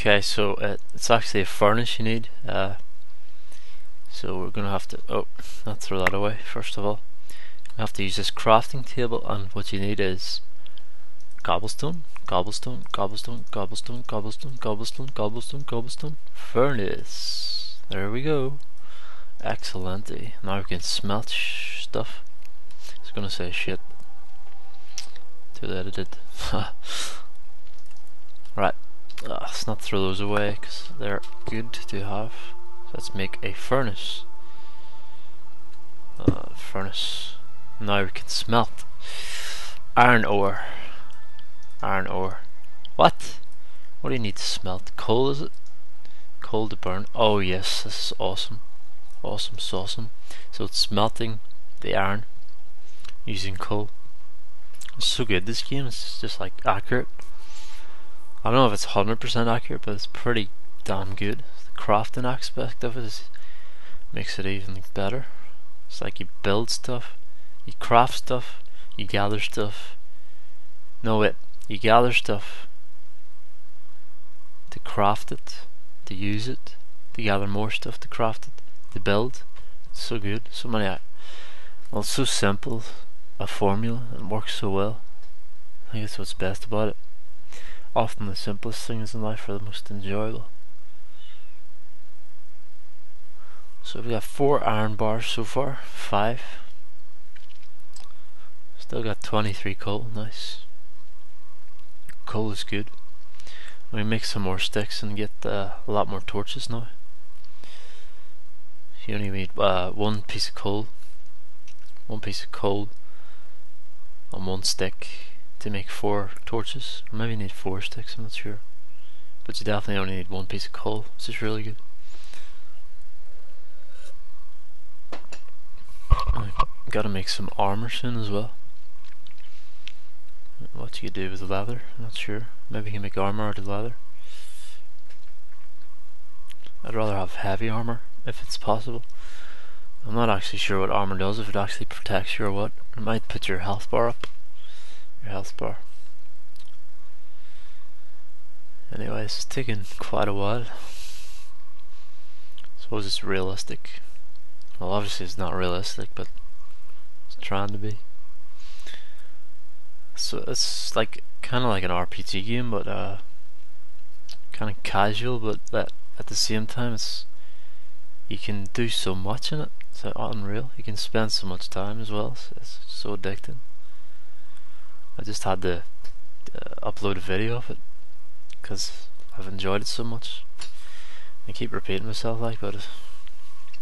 Okay, so uh, it's actually a furnace you need. Uh, so we're gonna have to oh, not throw that away. First of all, you have to use this crafting table, and what you need is cobblestone, cobblestone, cobblestone, cobblestone, cobblestone, cobblestone, cobblestone, cobblestone, furnace. There we go. Excellent. Now we can smelt stuff. It's gonna say shit. Too edited. right. Uh, let's not throw those away because they're good to have. So let's make a furnace. Uh, furnace. Now we can smelt iron ore. Iron ore. What? What do you need to smelt? Coal is it? Coal to burn. Oh yes, this is awesome. Awesome, awesome. So it's smelting the iron using coal. It's so good. This game is just like accurate. I don't know if it's 100% accurate, but it's pretty damn good. The crafting aspect of it is, makes it even better. It's like you build stuff, you craft stuff, you gather stuff. No, wait, you gather stuff to craft it, to use it, to gather more stuff to craft it, to build. It's so good. So many. Uh, well, it's so simple a formula and works so well. I think that's what's best about it. Often the simplest things in life are the most enjoyable. So we got four iron bars so far, five. Still got 23 coal, nice. Coal is good. We make some more sticks and get uh, a lot more torches now. You only need uh, one piece of coal, one piece of coal on one stick to make four torches. Or maybe you need four sticks, I'm not sure. But you definitely only need one piece of coal, which is really good. I gotta make some armor soon as well. What you do with the leather, I'm not sure. Maybe you can make armor out of leather. I'd rather have heavy armor if it's possible. I'm not actually sure what armor does, if it actually protects you or what. It might put your health bar up your health bar. Anyways, it's taken quite a while. Suppose it's realistic. Well, obviously it's not realistic, but it's trying to be. So it's like kind of like an RPG game, but uh, kind of casual. But that at the same time, it's you can do so much in it. It's unreal. You can spend so much time as well. It's, it's so addicting. I just had to uh, upload a video of it because I've enjoyed it so much. I keep repeating myself like, but I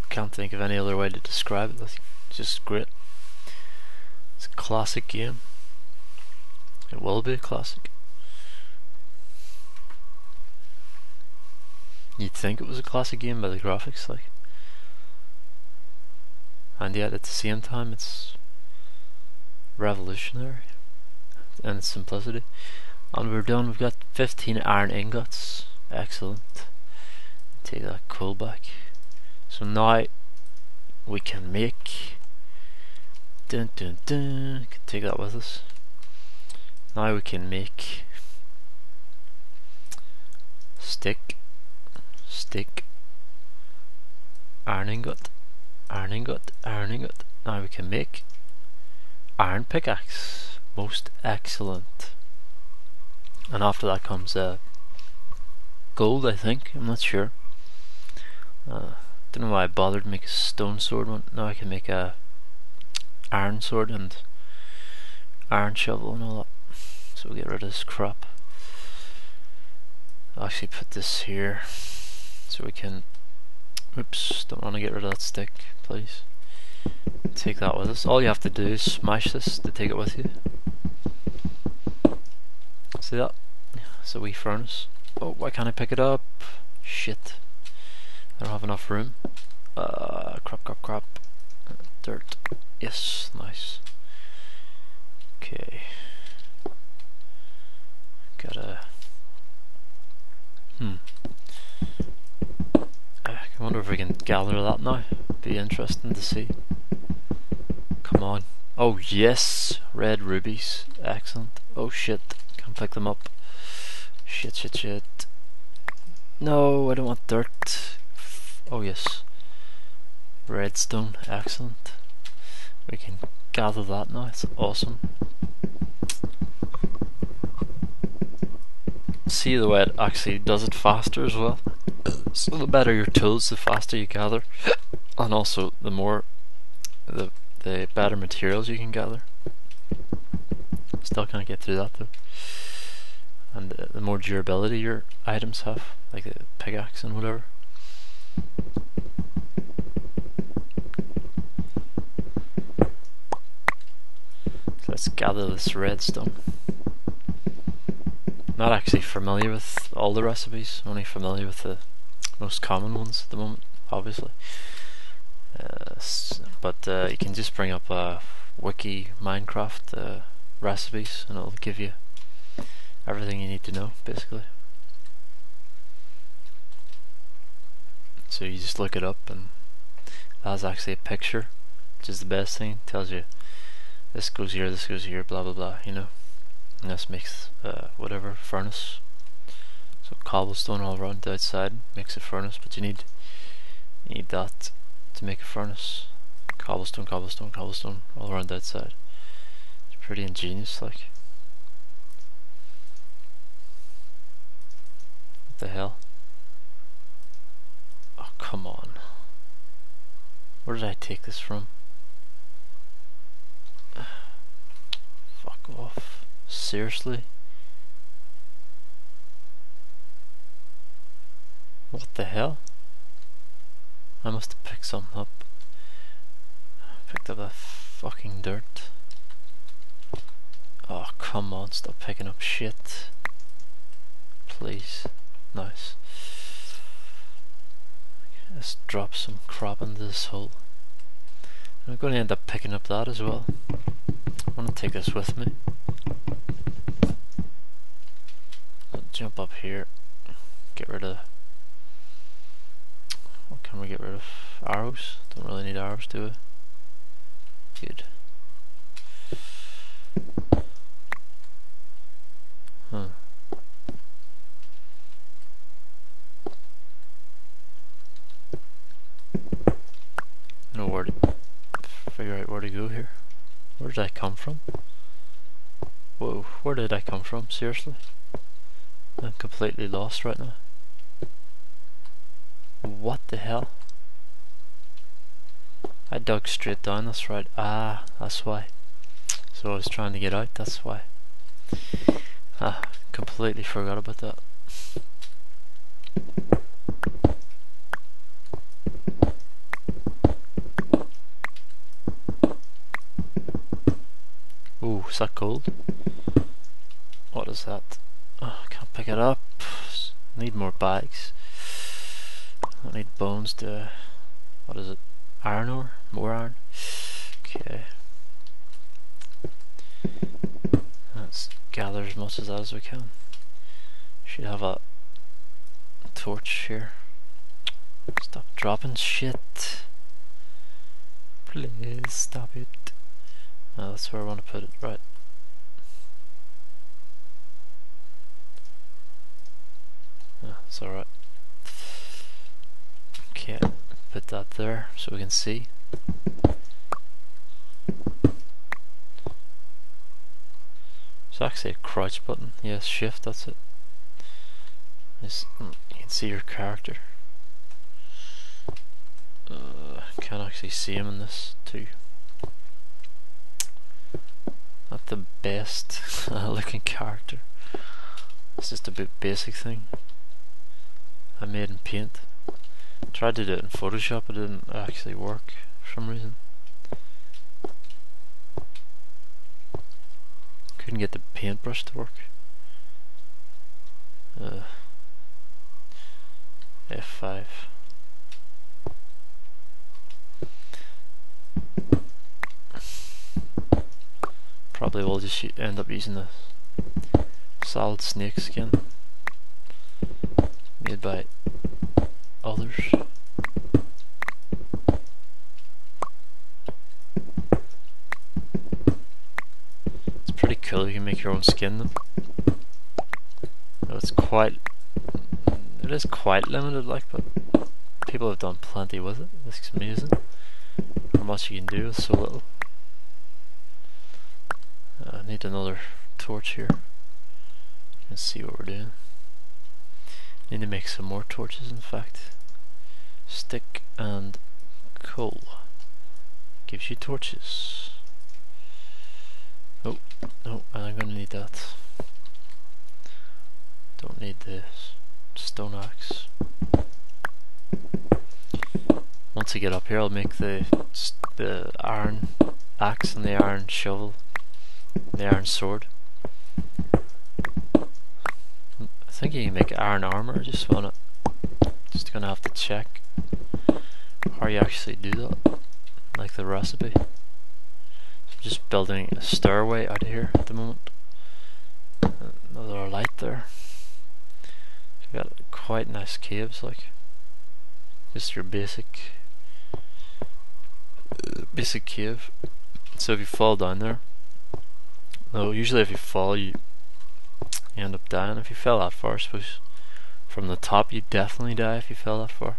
can't think of any other way to describe it. It's just great. It's a classic game. It will be a classic. You'd think it was a classic game by the graphics, like, and yet at the same time, it's revolutionary and simplicity. And we're done. We've got 15 iron ingots. Excellent. Take that coal back. So now we can make. Dun dun dun. Can take that with us. Now we can make stick, stick, iron ingot, iron ingot, iron ingot. Now we can make iron pickaxe most excellent. And after that comes uh, gold, I think. I'm not sure. Uh, don't know why I bothered to make a stone sword one. Now I can make a iron sword and iron shovel and all that. So we'll get rid of this crap. I'll actually put this here so we can. Oops, don't want to get rid of that stick, please. Take that with us. All you have to do is smash this to take it with you. See that? It's a wee furnace. Oh, why can't I pick it up? Shit. I don't have enough room. Uh, crap, crap, crap. Dirt. Yes, nice. Okay. Gotta... Hmm. I wonder if we can gather that now. Be interesting to see. Come on. Oh yes! Red rubies. Excellent. Oh shit pick them up. Shit, shit, shit. No, I don't want dirt. Oh yes. Redstone, excellent. We can gather that now, it's awesome. See the way it actually does it faster as well. So the better your tools, the faster you gather. And also the more the the better materials you can gather. Still can't get through that though. And the, the more durability your items have, like the pickaxe and whatever. So let's gather this redstone. Not actually familiar with all the recipes, only familiar with the most common ones at the moment, obviously. Uh, but uh, you can just bring up a wiki Minecraft uh, recipes and it'll give you everything you need to know basically. So you just look it up and that's actually a picture which is the best thing. It tells you this goes here, this goes here, blah blah blah, you know. And this makes uh, whatever furnace. So cobblestone all around the outside makes a furnace, but you need you need that to make a furnace. Cobblestone, cobblestone, cobblestone all around the outside. Pretty ingenious like. What the hell? Oh come on. Where did I take this from? Fuck off. Seriously? What the hell? I must have picked something up. Picked up that fucking dirt. Oh, come on, stop picking up shit. Please. Nice. Let's drop some crop into this hole. I'm going to end up picking up that as well. I want to take this with me. I'll jump up here. Get rid of what can we get rid of? Arrows? Don't really need arrows, do we? Good. Huh. No where to out where to go here. Where did I come from? Whoa, where did I come from? Seriously? I'm completely lost right now. What the hell? I dug straight down, that's right. Ah, that's why. So I was trying to get out, that's why. Ah, completely forgot about that. Is that gold? What is that? Oh, I can't pick it up. Need more bags. I need bones to, what is it, iron ore? More iron? Okay. Let's gather as much of that as we can. Should have a torch here. Stop dropping shit. Please stop it. Oh, that's where I want to put it, right. Oh, it's alright. Okay, put that there so we can see. It's actually a crouch button. Yes, shift, that's it. Just, mm, you can see your character. Uh, can't actually see him in this too. Not the best looking character. It's just a bit basic thing. I made in paint. Tried to do it in Photoshop, it didn't actually work for some reason. Couldn't get the paintbrush to work. Uh, F5. Probably will just end up using the solid snake skin by others. It's pretty cool, you can make your own skin though. it's quite It is quite limited, like, but people have done plenty with it. It's amazing how much you can do with so little. Uh, I need another torch here. Let's see what we're doing. Need to make some more torches, in fact. Stick and coal gives you torches. Oh, no, I'm gonna need that. Don't need this stone axe. Once I get up here, I'll make the the iron axe and the iron shovel, the iron sword. I think you can make iron armor. Just wanna, just gonna have to check how you actually do that, like the recipe. So I'm just building a stairway out of here at the moment. Another light there. So got quite nice caves, like just your basic, basic cave. So if you fall down there, no, usually if you fall, you you end up dying. If you fell that far, I suppose from the top you definitely die if you fell that far.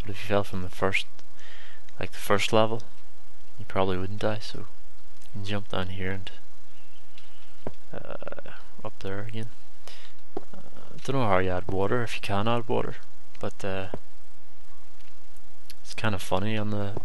But if you fell from the first, like the first level, you probably wouldn't die. So you can jump down here and uh, up there again. Uh, I don't know how you add water if you can add water, but uh, it's kind of funny on the